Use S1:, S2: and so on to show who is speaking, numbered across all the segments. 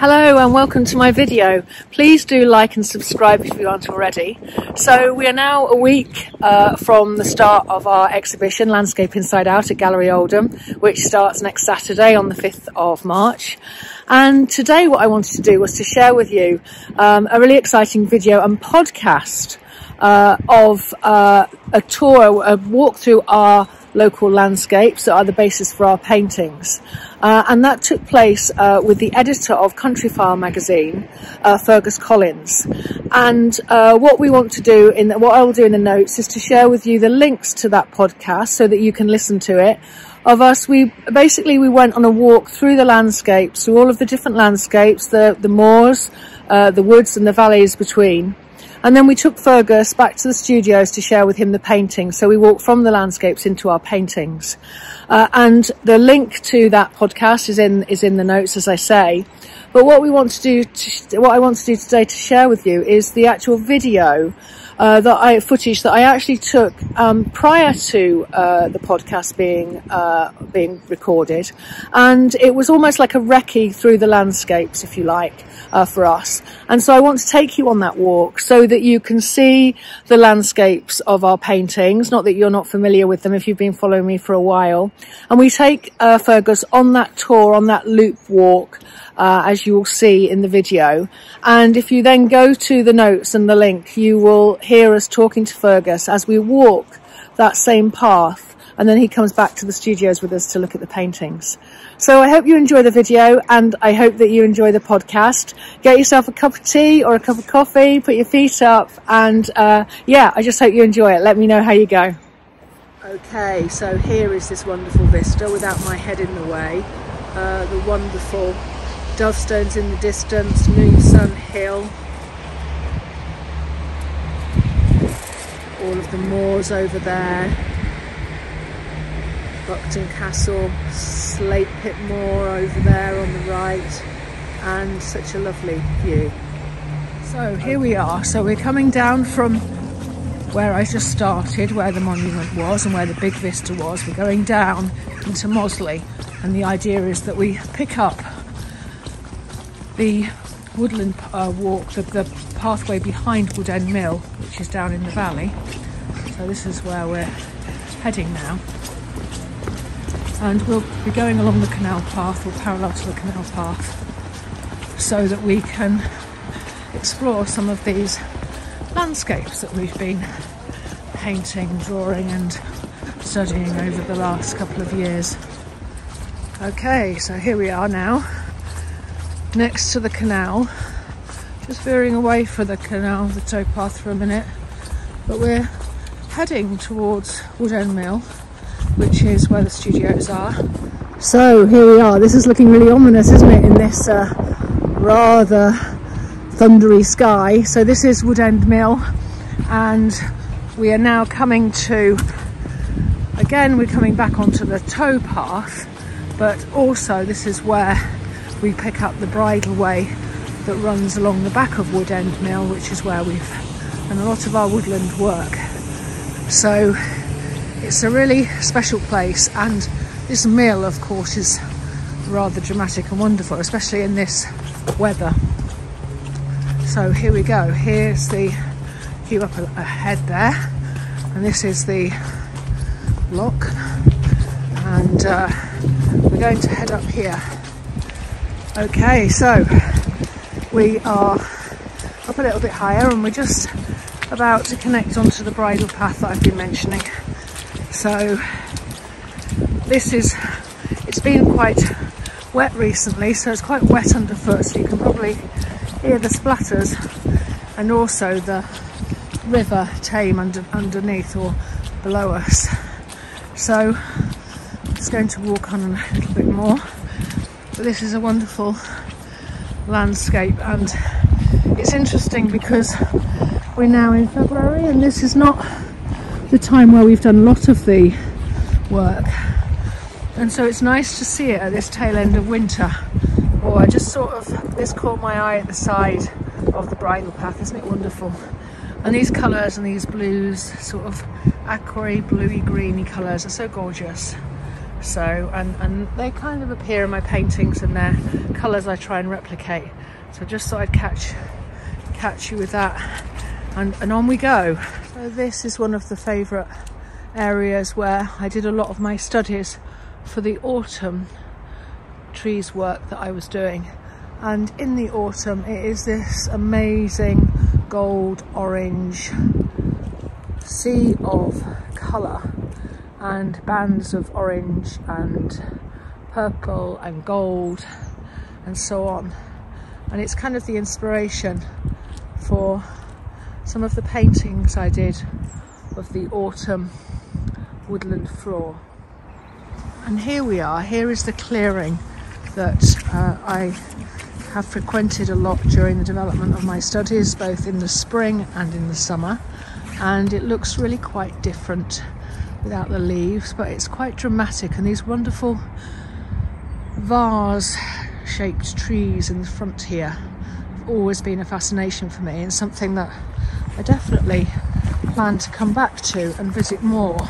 S1: Hello and welcome to my video. Please do like and subscribe if you aren't already. So we are now a week uh, from the start of our exhibition Landscape Inside Out at Gallery Oldham which starts next Saturday on the 5th of March. And today what I wanted to do was to share with you um, a really exciting video and podcast uh, of uh, a tour, a walk through our local landscapes that are the basis for our paintings. Uh, and that took place uh, with the editor of Countryfile magazine, uh, Fergus Collins. And uh, what we want to do, in the, what I will do in the notes, is to share with you the links to that podcast so that you can listen to it. Of us, we basically we went on a walk through the landscapes, through all of the different landscapes, the the moors, uh, the woods, and the valleys between. And then we took Fergus back to the studios to share with him the paintings. So we walked from the landscapes into our paintings. Uh, and the link to that podcast is in, is in the notes, as I say. But what we want to do, to, what I want to do today to share with you is the actual video uh, that I footage that I actually took um, prior to uh, the podcast being uh, being recorded, and it was almost like a recce through the landscapes, if you like, uh, for us. And so I want to take you on that walk so that you can see the landscapes of our paintings. Not that you're not familiar with them if you've been following me for a while. And we take uh, Fergus on that tour, on that loop walk uh, as you will see in the video. And if you then go to the notes and the link, you will hear us talking to Fergus as we walk that same path. And then he comes back to the studios with us to look at the paintings. So I hope you enjoy the video and I hope that you enjoy the podcast. Get yourself a cup of tea or a cup of coffee, put your feet up and uh, yeah, I just hope you enjoy it. Let me know how you go. Okay, so here is this wonderful vista without my head in the way. Uh, the wonderful Dovestones in the distance, Noon Sun Hill, all of the moors over there, Buckton Castle, Slate Pit Moor over there on the right, and such a lovely view. So here we are, so we're coming down from where I just started, where the monument was and where the big vista was. We're going down into Mossley, and the idea is that we pick up the woodland uh, walk, the, the pathway behind Woodend Mill, which is down in the valley. So this is where we're heading now. And we'll be going along the canal path or parallel to the canal path so that we can explore some of these landscapes that we've been painting, drawing and studying over the last couple of years. Okay, so here we are now next to the canal. Just veering away from the canal, the towpath for a minute. But we're heading towards Woodend Mill, which is where the studios are. So here we are. This is looking really ominous, isn't it, in this uh, rather thundery sky. So this is Woodend Mill and we are now coming to, again, we're coming back onto the towpath, but also this is where we pick up the bridleway that runs along the back of Woodend Mill, which is where we've done a lot of our woodland work. So it's a really special place, and this mill, of course, is rather dramatic and wonderful, especially in this weather. So here we go. Here's the view up ahead there, and this is the lock, and uh, we're going to head up here Okay, so we are up a little bit higher and we're just about to connect onto the bridle path that I've been mentioning. So this is, it's been quite wet recently, so it's quite wet underfoot, so you can probably hear the splatters and also the river Tame under, underneath or below us. So I'm just going to walk on a little bit more. This is a wonderful landscape and it's interesting because we're now in February and this is not the time where we've done a lot of the work. And so it's nice to see it at this tail end of winter. Or I just sort of this caught my eye at the side of the bridle path. Isn't it wonderful? And these colours and these blues sort of aqua bluey greeny colours are so gorgeous So, and, and they kind of appear in my paintings and their colours I try and replicate. So just thought I'd catch, catch you with that. And, and on we go. So this is one of the favourite areas where I did a lot of my studies for the autumn trees work that I was doing. And in the autumn, it is this amazing gold orange sea of colour and bands of orange and purple and gold and so on. And it's kind of the inspiration for some of the paintings I did of the autumn woodland floor. And here we are, here is the clearing that uh, I have frequented a lot during the development of my studies, both in the spring and in the summer. And it looks really quite different without the leaves, but it's quite dramatic. And these wonderful vase shaped trees in the front here have always been a fascination for me and something that I definitely plan to come back to and visit more.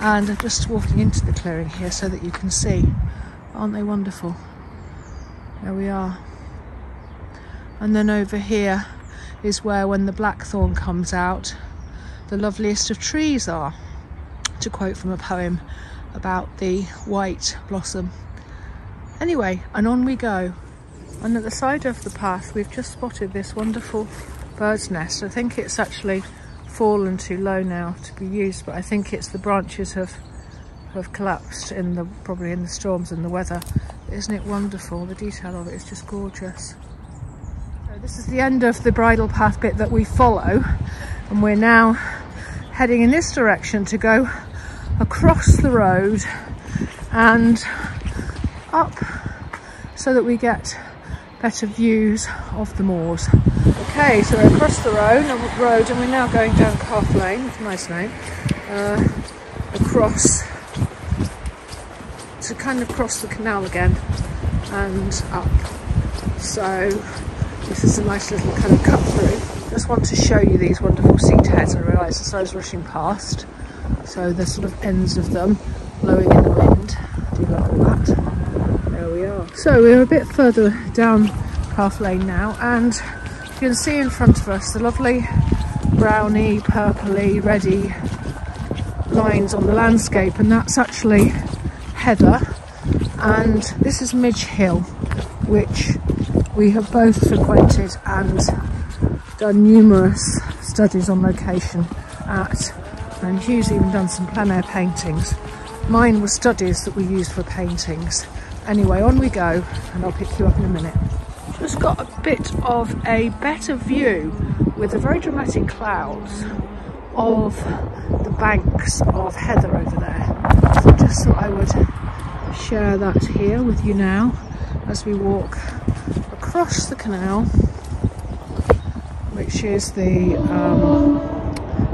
S1: And I'm just walking into the clearing here so that you can see. Aren't they wonderful? There we are. And then over here is where when the blackthorn comes out, the loveliest of trees are, to quote from a poem about the white blossom. Anyway, and on we go. And at the side of the path, we've just spotted this wonderful bird's nest. I think it's actually fallen too low now to be used, but I think it's the branches have have collapsed in the probably in the storms and the weather. Isn't it wonderful? The detail of it is just gorgeous. So this is the end of the bridle path bit that we follow, and we're now heading in this direction to go across the road and up so that we get better views of the moors. Okay, so we're across the road, road and we're now going down Calf Lane, it's a nice name, uh, across to kind of cross the canal again and up. So this is a nice little kind of cut through. Just want to show you these wonderful seat heads. I realised I was rushing past. So the sort of ends of them blowing in the wind. Do you at that? There we are. So we're a bit further down Calf Lane now and you can see in front of us the lovely browny, purpley, reddy lines on the landscape and that's actually heather and this is Midge Hill which we have both frequented and done numerous studies on location at and Hugh's even done some plein air paintings. Mine were studies that we used for paintings. Anyway, on we go and I'll pick you up in a minute just got a bit of a better view with the very dramatic clouds of the banks of heather over there. So just thought I would share that here with you now as we walk across the canal, which is the um,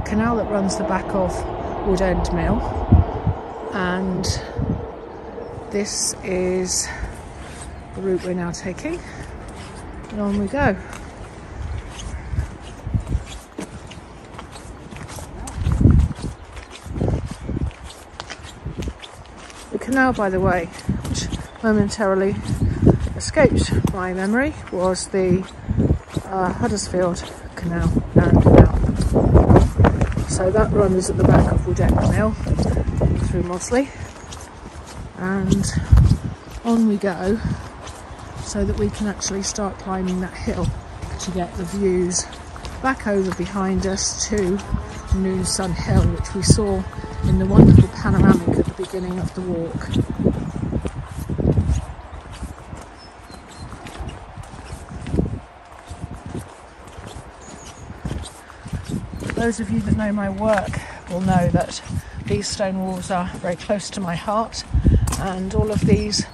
S1: canal that runs the back of Woodend Mill. And this is the route we're now taking. And on we go. The canal, by the way, which momentarily escaped my memory, was the uh, Huddersfield Canal, Narrow Canal. So that runs at the back of Woodend Mill through Mossley. And on we go so that we can actually start climbing that hill to get the views back over behind us to Noon Sun Hill, which we saw in the wonderful panoramic at the beginning of the walk. Those of you that know my work will know that these stone walls are very close to my heart and all of these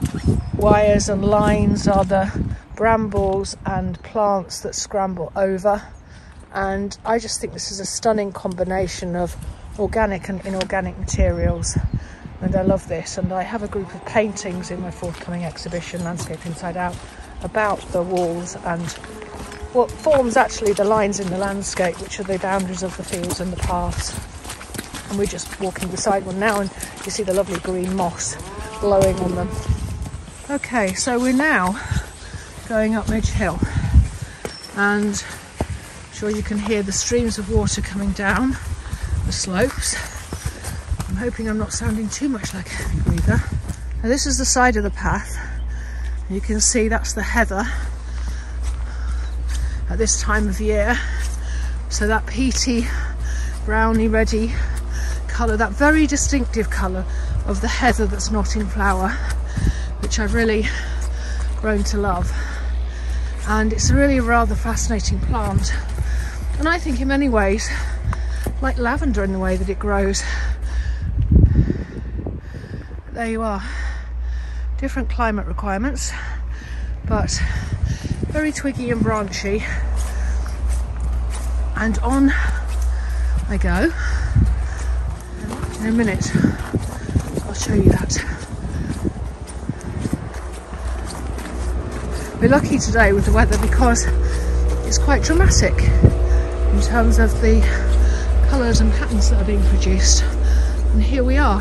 S1: wires and lines are the brambles and plants that scramble over. And I just think this is a stunning combination of organic and inorganic materials and I love this. And I have a group of paintings in my forthcoming exhibition Landscape Inside Out about the walls and what forms actually the lines in the landscape which are the boundaries of the fields and the paths and we're just walking beside one now and you see the lovely green moss blowing on them. Okay, so we're now going up Midge Hill and I'm sure you can hear the streams of water coming down the slopes. I'm hoping I'm not sounding too much like a heavy breather. Now this is the side of the path. You can see that's the heather at this time of year. So that peaty, browny, reddy colour, that very distinctive colour of the heather that's not in flower, which I've really grown to love. And it's really a rather fascinating plant. And I think in many ways, like lavender in the way that it grows. There you are. Different climate requirements, but very twiggy and branchy. And on I go. In a minute, I'll show you that. We're lucky today with the weather because it's quite dramatic in terms of the colours and patterns that are being produced. And here we are.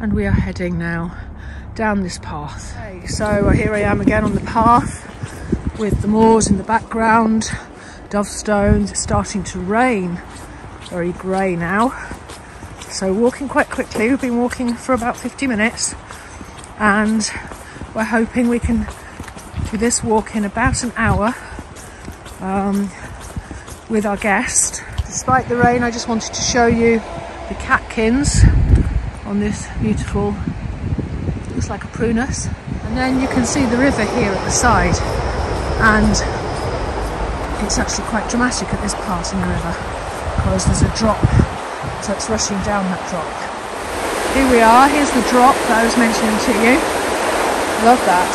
S1: And we are heading now down this path. Okay, so here I am again on the path with the moors in the background, Dovestones, it's starting to rain, very grey now. So walking quite quickly, we've been walking for about 50 minutes and we're hoping we can do this walk in about an hour um, with our guest. Despite the rain, I just wanted to show you the catkins on this beautiful, looks like a prunus. And then you can see the river here at the side. And it's actually quite dramatic at this part in the river because there's a drop. So it's rushing down that drop. Here we are, here's the drop that I was mentioning to you. Love that.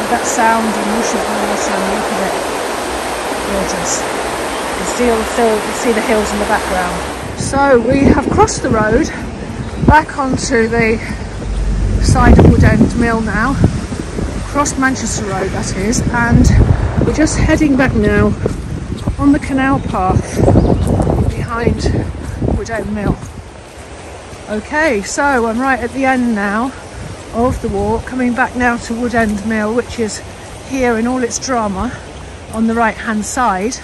S1: With that sound and rush of water and look at it. Gorgeous. You can still, still see the hills in the background. So we have crossed the road back onto the side of Woodend Mill now, across Manchester Road that is, and we're just heading back now on the canal path behind Woodend Mill. Okay, so I'm right at the end now of the walk, coming back now to Woodend Mill, which is here in all its drama on the right hand side.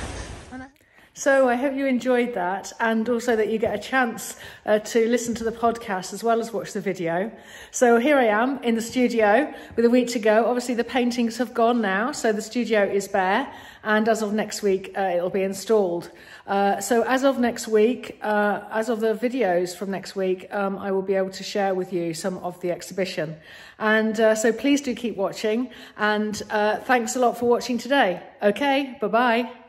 S1: So I hope you enjoyed that and also that you get a chance uh, to listen to the podcast as well as watch the video. So here I am in the studio with a week to go. Obviously the paintings have gone now, so the studio is bare and as of next week uh, it'll be installed. Uh, so as of next week, uh, as of the videos from next week, um, I will be able to share with you some of the exhibition. And uh, so please do keep watching and uh, thanks a lot for watching today. Okay, bye-bye.